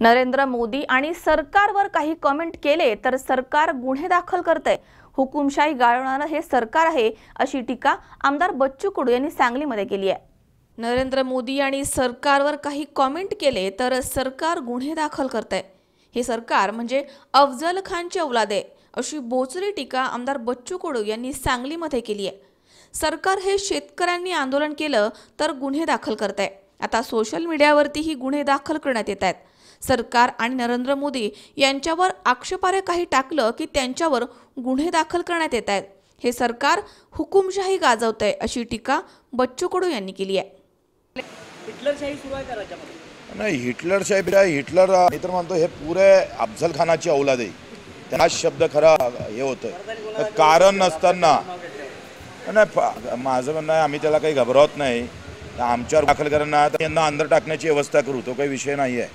नरेंद्र मोदी आणि सरकारवर काही कमेंट केले तर सरकार गुन्हे दाखल करतंय. हुकुमशाही गाळवणारं हे सरकार आहे अशी टीका आमदार बच्चू कडू यांनी सांगलीमध्ये केली आहे. नरेंद्र मोदी आणि सरकारवर काही कॉमेंट केले तर सरकार गुन्हे दाखल करत आहे हे सरकार म्हणजे अफजल खानचे औलाद आहे अशी बोचरी टीका आमदार बच्चू कडू यांनी सांगलीमध्ये केली आहे. सरकार हे शेतकऱ्यांनी आंदोलन केलं तर गुन्हे दाखल करत आहे आता सोशल मीडियावरतीही गुन्हे दाखल करण्यात येत आहेत. सरकार आणि नरेंद्र मोदी यांच्यावर आक्षेपार्ह काही टाकलं की त्यांच्यावर गुन्हे दाखल करण्यात येत आहेत. हे सरकार हुकुमशाही गाजवत आहे अशी टीका बच्चू कडू यांनी केली आहे. हिटलरशाही सुरू आहे राज्यामध्ये? नाही हिटलर साहेब हिटलर मी तर म्हणतो हे पुरे अफजल खानाची औलाद आहे. त्यांना शब्द खरा हे होतं कारण नसताना. नाही माझं म्हणणं आहे आम्ही त्याला काही घबरावत नाही. आमच्यावर दाखल करणार तर यांना अंदर टाकण्याची व्यवस्था करू तो काही विषय नाही आहे.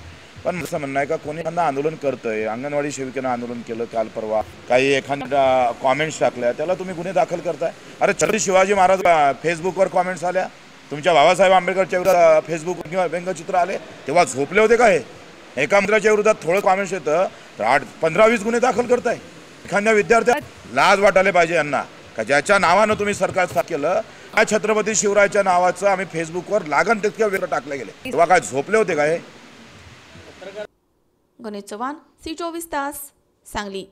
पण असं म्हणणं आहे का कोणी त्यांना आंदोलन करतंय अंगणवाडी सेविकेनं आंदोलन केलं काल परवा काही एखाद्या कॉमेंट्स टाकल्या त्याला तुम्ही गुन्हे दाखल करताय? अरे छत्रपती शिवाजी महाराज फेसबुकवर कॉमेंट्स आल्या. तुमच्या बाबासाहेब आंबेडकरच्या विरोधात फेसबुक किंवा व्यंगचित्र आले तेव्हा झोपले होते का हे? एका मंत्र्याच्या विरोधात थोडं कॉमेंट्स येतं तर आठ पंधरा वीस गुन्हे दाखल करताय. एखाद्या विद्यार्थ्या लाज वाटायला पाहिजे यांना. का? ज्याच्या नावानं तुम्ही सरकार स्थापन केलं काय छत्रपती शिवरायाच्या नावाचं आम्ही फेसबुकवर लागण तितक्या वेळ टाकले गेले. तेव्हा काय झोपले होते काय? गणेश चव्हाण सी चोवीस तास सांगली.